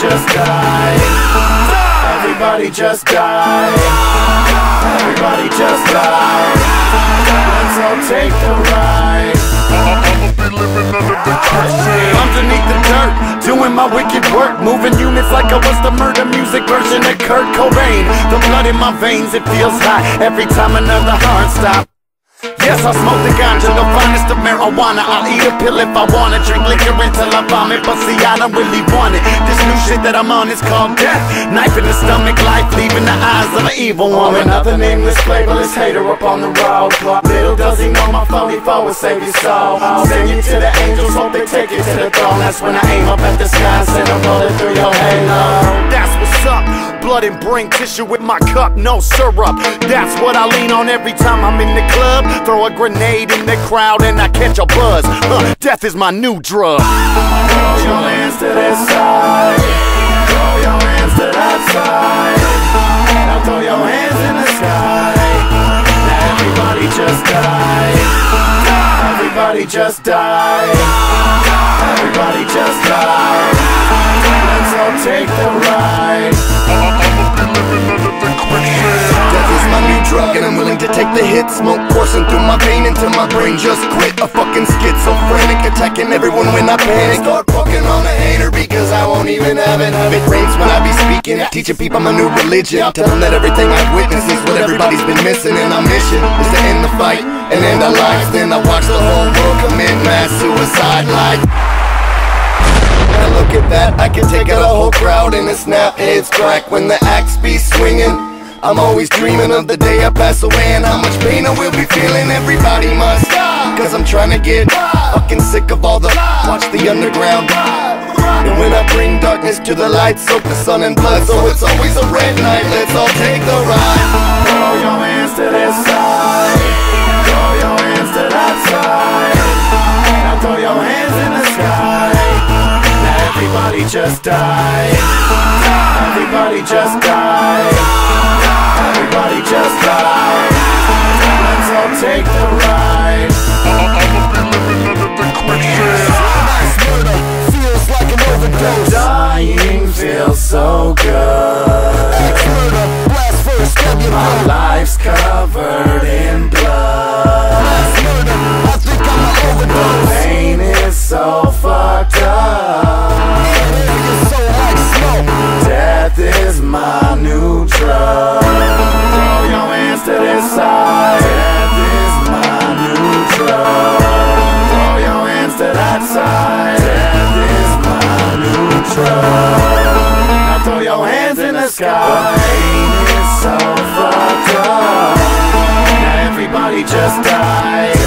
just die. Everybody just die. Everybody just die. Let's all take the ride. Underneath the dirt, doing my wicked work, moving units like I was the murder music version of Kurt Cobain. The blood in my veins, it feels hot every time another heart stops. Yes, I smoke the ganja, the finest of marijuana. I'll eat a pill if I wanna, drink liquor until I vomit. But see, I don't really want it. This new shit that I'm on is called death. Knife in the stomach, life leaving the eyes of an evil woman. Another nameless, flavorless hater up on the road. Little does he know my phony foe will save your soul. I'll Send you to the angels, hope they take you to the throne. That's when I aim up at the sky and send a bullet through your halo. Blood and brain tissue with my cup, no syrup. That's what I lean on every time I'm in the club. Throw a grenade in the crowd and I catch a buzz. Huh, death is my new drug. Throw your hands to this side. Throw your hands to that side. Now throw your hands in the sky. Now everybody just die. Everybody just die. Everybody just die. Let's all take the ride. Through my brain just quit. A fucking schizophrenic attacking everyone when I panic. Start fucking on a hater because I won't even have it. It. Rains when I be speaking, teaching people my new religion. Tell them that everything I've witnessed is what everybody's been missing. And our mission is to end the fight and end our lives Then I watch the whole world commit mass suicide. Like now look at that, I can take out a whole crowd in a snap. Heads crack when the axe be swinging I'm always dreaming of the day I pass away And how much pain I will be feeling Everybody must die, Cause I'm trying to get fucking sick of all the Watch the underground And when I bring darkness to the light Soak the sun in blood So it's always a red night Let's all take the ride Throw your hands to this side. Throw your hands to that side. Now throw your hands in the sky. Now everybody just die. Everybody just die. Hands to that side. Death is my new drug. Now throw your hands in the sky. Pain is so fucked up. Now everybody just die.